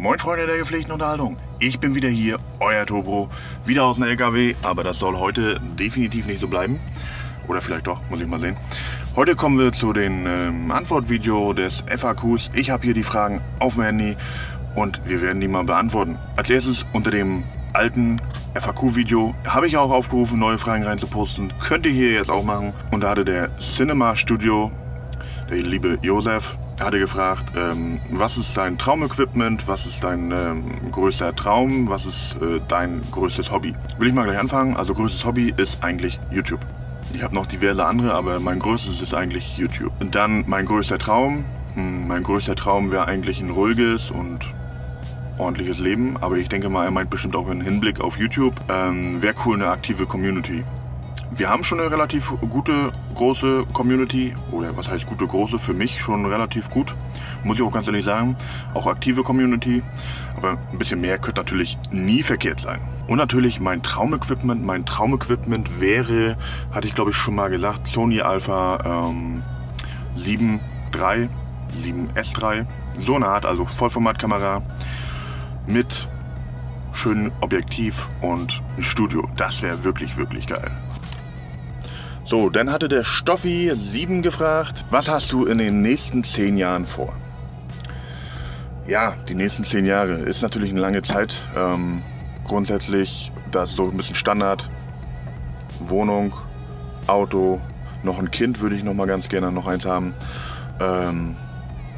Moin Freunde der gepflegten Unterhaltung. Ich bin wieder hier, euer Tobro, wieder aus dem LKW, aber das soll heute definitiv nicht so bleiben. Oder vielleicht doch, muss ich mal sehen. Heute kommen wir zu dem ähm, Antwortvideo des FAQs. Ich habe hier die Fragen auf dem Handy und wir werden die mal beantworten. Als erstes unter dem alten FAQ-Video habe ich auch aufgerufen, neue Fragen reinzuposten. Könnt ihr hier jetzt auch machen. Und da hatte der Cinema Studio, der liebe Josef, hatte gefragt, ähm, was ist dein Traumequipment, was ist dein ähm, größter Traum, was ist äh, dein größtes Hobby. Will ich mal gleich anfangen. Also größtes Hobby ist eigentlich YouTube. Ich habe noch diverse andere, aber mein größtes ist eigentlich YouTube. Und dann mein größter Traum. Hm, mein größter Traum wäre eigentlich ein ruhiges und ordentliches Leben, aber ich denke mal, er meint bestimmt auch im Hinblick auf YouTube. Ähm, wäre cool eine aktive Community. Wir haben schon eine relativ gute, große Community. Oder was heißt gute, große? Für mich schon relativ gut. Muss ich auch ganz ehrlich sagen. Auch aktive Community. Aber ein bisschen mehr könnte natürlich nie verkehrt sein. Und natürlich mein Traumequipment. Mein Traumequipment wäre, hatte ich glaube ich schon mal gesagt, Sony Alpha ähm, 7 III, 7S3. So eine Art, also Vollformatkamera mit schönem Objektiv und ein Studio. Das wäre wirklich, wirklich geil. So, dann hatte der Stoffi 7 gefragt, was hast du in den nächsten 10 Jahren vor? Ja, die nächsten 10 Jahre ist natürlich eine lange Zeit. Ähm, grundsätzlich, das ist so ein bisschen Standard. Wohnung, Auto, noch ein Kind würde ich noch mal ganz gerne noch eins haben. Ähm,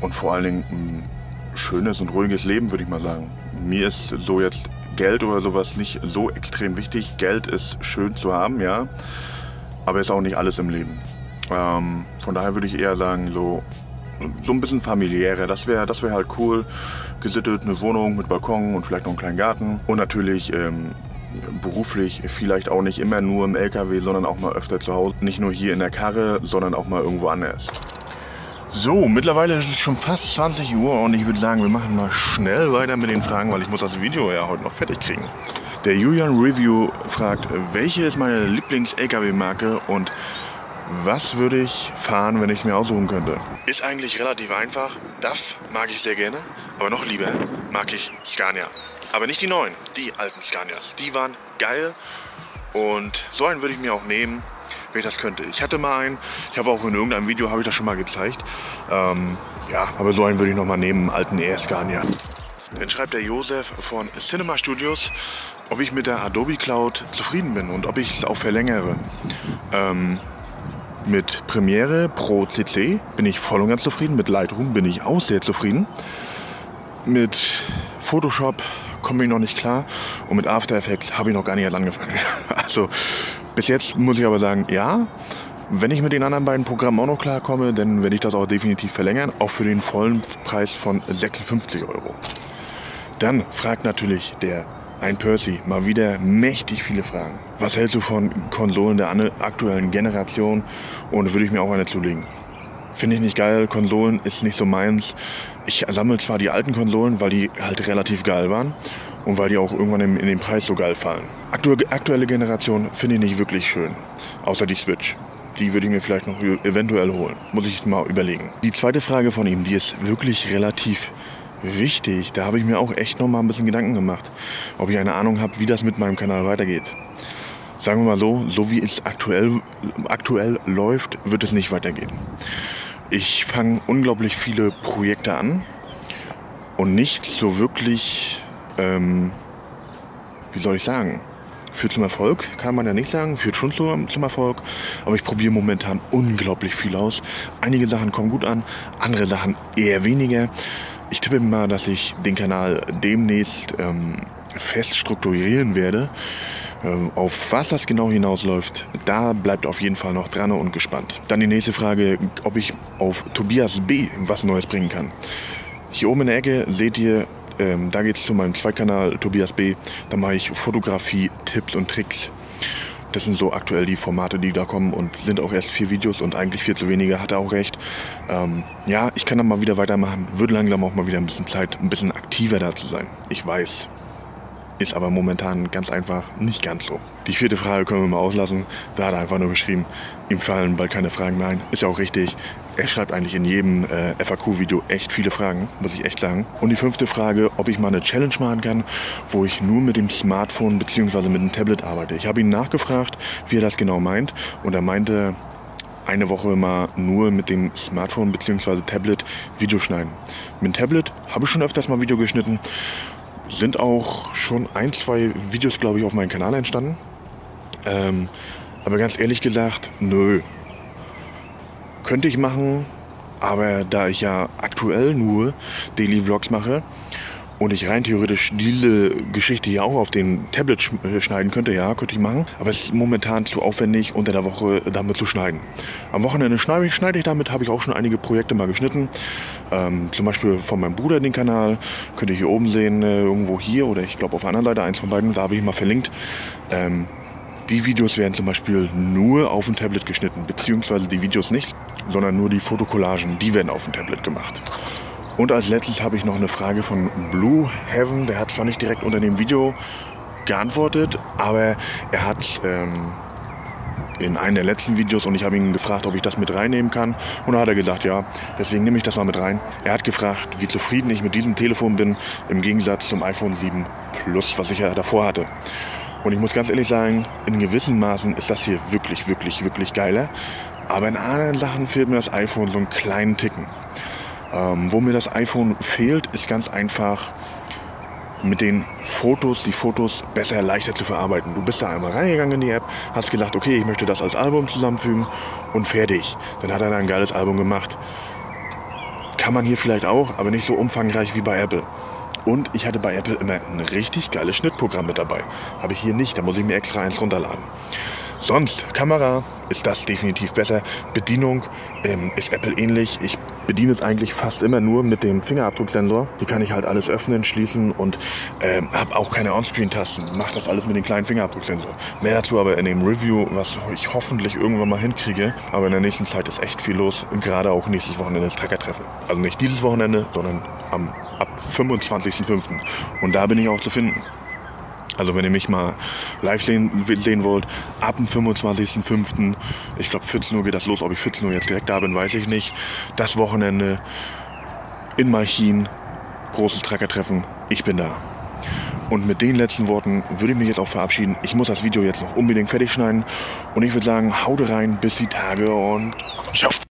und vor allen Dingen ein schönes und ruhiges Leben, würde ich mal sagen. Mir ist so jetzt Geld oder sowas nicht so extrem wichtig. Geld ist schön zu haben, ja aber ist auch nicht alles im Leben. Ähm, von daher würde ich eher sagen, so, so ein bisschen familiärer. Das wäre das wär halt cool. Gesittet, eine Wohnung mit Balkon und vielleicht noch einen kleinen Garten. Und natürlich ähm, beruflich vielleicht auch nicht immer nur im LKW, sondern auch mal öfter zu Hause. Nicht nur hier in der Karre, sondern auch mal irgendwo anders. So, mittlerweile ist es schon fast 20 Uhr und ich würde sagen, wir machen mal schnell weiter mit den Fragen, weil ich muss das Video ja heute noch fertig kriegen. Der Julian Review fragt, welche ist meine Lieblings-LKW-Marke und was würde ich fahren, wenn ich es mir aussuchen könnte? Ist eigentlich relativ einfach. DAF mag ich sehr gerne, aber noch lieber mag ich Scania. Aber nicht die neuen, die alten Scanias. Die waren geil und so einen würde ich mir auch nehmen, wenn ich das könnte. Ich hatte mal einen, ich habe auch in irgendeinem Video, habe ich das schon mal gezeigt. Ähm, ja, aber so einen würde ich noch mal nehmen, alten Air Scania. Dann schreibt der Josef von Cinema Studios, ob ich mit der Adobe Cloud zufrieden bin und ob ich es auch verlängere. Ähm, mit Premiere Pro CC bin ich voll und ganz zufrieden. Mit Lightroom bin ich auch sehr zufrieden. Mit Photoshop komme ich noch nicht klar. Und mit After Effects habe ich noch gar nicht erst angefangen. Also bis jetzt muss ich aber sagen, ja. Wenn ich mit den anderen beiden Programmen auch noch klarkomme, dann werde ich das auch definitiv verlängern. Auch für den vollen Preis von 56 Euro. Dann fragt natürlich der ein Percy, mal wieder mächtig viele Fragen. Was hältst du von Konsolen der aktuellen Generation? Und würde ich mir auch eine zulegen. Finde ich nicht geil. Konsolen ist nicht so meins. Ich sammle zwar die alten Konsolen, weil die halt relativ geil waren und weil die auch irgendwann in, den Preis so geil fallen. Aktu aktuelle Generation finde ich nicht wirklich schön. Außer die Switch. Die würde ich mir vielleicht noch eventuell holen. Muss ich mal überlegen. Die zweite Frage von ihm, die ist wirklich relativ wichtig. Da habe ich mir auch echt noch mal ein bisschen Gedanken gemacht, ob ich eine Ahnung habe, wie das mit meinem Kanal weitergeht. Sagen wir mal so, so wie es aktuell, aktuell läuft, wird es nicht weitergehen. Ich fange unglaublich viele Projekte an und nichts so wirklich, ähm, wie soll ich sagen, führt zum Erfolg, kann man ja nicht sagen, führt schon zum, zum Erfolg, aber ich probiere momentan unglaublich viel aus. Einige Sachen kommen gut an, andere Sachen eher weniger. Ich tippe mal, dass ich den Kanal demnächst ähm, fest strukturieren werde. Ähm, auf was das genau hinausläuft, da bleibt auf jeden Fall noch dran und gespannt. Dann die nächste Frage, ob ich auf Tobias B was Neues bringen kann. Hier oben in der Ecke seht ihr, ähm, da geht es zu meinem Zweitkanal Tobias B. Da mache ich Fotografie, Tipps und Tricks. Das sind so aktuell die Formate, die da kommen und sind auch erst vier Videos und eigentlich viel zu wenige, hat er auch recht. Ähm, ja, ich kann dann mal wieder weitermachen, würde langsam auch mal wieder ein bisschen Zeit, ein bisschen aktiver da zu sein. Ich weiß. Ist aber momentan ganz einfach nicht ganz so. Die vierte Frage können wir mal auslassen. Da hat er einfach nur geschrieben, ihm fallen bald keine Fragen mehr ein. Ist ja auch richtig. Er schreibt eigentlich in jedem äh, FAQ-Video echt viele Fragen, muss ich echt sagen. Und die fünfte Frage, ob ich mal eine Challenge machen kann, wo ich nur mit dem Smartphone bzw. mit dem Tablet arbeite. Ich habe ihn nachgefragt, wie er das genau meint. Und er meinte, eine Woche mal nur mit dem Smartphone bzw. Tablet Video schneiden. Mit dem Tablet habe ich schon öfters mal Video geschnitten. Sind auch schon ein, zwei Videos, glaube ich, auf meinem Kanal entstanden. Ähm, aber ganz ehrlich gesagt, nö. Könnte ich machen, aber da ich ja aktuell nur Daily Vlogs mache und ich rein theoretisch diese Geschichte hier auch auf den Tablet äh, schneiden könnte, ja, könnte ich machen. Aber es ist momentan zu aufwendig, unter der Woche damit zu schneiden. Am Wochenende schneide ich, schneide ich damit, habe ich auch schon einige Projekte mal geschnitten. Ähm, zum Beispiel von meinem Bruder den Kanal. Könnt ihr hier oben sehen, äh, irgendwo hier oder ich glaube auf der anderen Seite, eins von beiden, da habe ich mal verlinkt. Ähm, die Videos werden zum Beispiel nur auf dem Tablet geschnitten, beziehungsweise die Videos nicht, sondern nur die Fotokollagen, die werden auf dem Tablet gemacht. Und als letztes habe ich noch eine Frage von Blue Heaven. Der hat zwar nicht direkt unter dem Video geantwortet, aber er hat ähm, in einem der letzten Videos und ich habe ihn gefragt, ob ich das mit reinnehmen kann. Und da hat er gesagt, ja, deswegen nehme ich das mal mit rein. Er hat gefragt, wie zufrieden ich mit diesem Telefon bin, im Gegensatz zum iPhone 7 Plus, was ich ja davor hatte. Und ich muss ganz ehrlich sagen, in gewissen Maßen ist das hier wirklich, wirklich, wirklich geiler. Aber in anderen Sachen fehlt mir das iPhone so einen kleinen Ticken. Ähm, wo mir das iPhone fehlt, ist ganz einfach mit den Fotos, die Fotos besser, leichter zu verarbeiten. Du bist da einmal reingegangen in die App, hast gedacht, okay, ich möchte das als Album zusammenfügen und fertig. Dann hat er ein geiles Album gemacht. Kann man hier vielleicht auch, aber nicht so umfangreich wie bei Apple. Und ich hatte bei Apple immer ein richtig geiles Schnittprogramm mit dabei. Habe ich hier nicht, da muss ich mir extra eins runterladen. Sonst, Kamera ist das definitiv besser. Bedienung ähm, ist Apple ähnlich. Ich bediene es eigentlich fast immer nur mit dem Fingerabdrucksensor. Die kann ich halt alles öffnen, schließen und ähm, habe auch keine On-Screen-Tasten. Mache das alles mit dem kleinen Fingerabdrucksensor. Mehr dazu aber in dem Review, was ich hoffentlich irgendwann mal hinkriege. Aber in der nächsten Zeit ist echt viel los und gerade auch nächstes Wochenende das Tracker-Treffen. Also nicht dieses Wochenende, sondern am, ab 25.05. Und da bin ich auch zu finden. Also wenn ihr mich mal live sehen, sehen wollt, ab dem 25.05. Ich glaube 14 Uhr geht das los. Ob ich 14 Uhr jetzt direkt da bin, weiß ich nicht. Das Wochenende in Marchin, großes Trecker-Treffen. Ich bin da. Und mit den letzten Worten würde ich mich jetzt auch verabschieden. Ich muss das Video jetzt noch unbedingt fertig schneiden. Und ich würde sagen, haut rein, bis die Tage und ciao.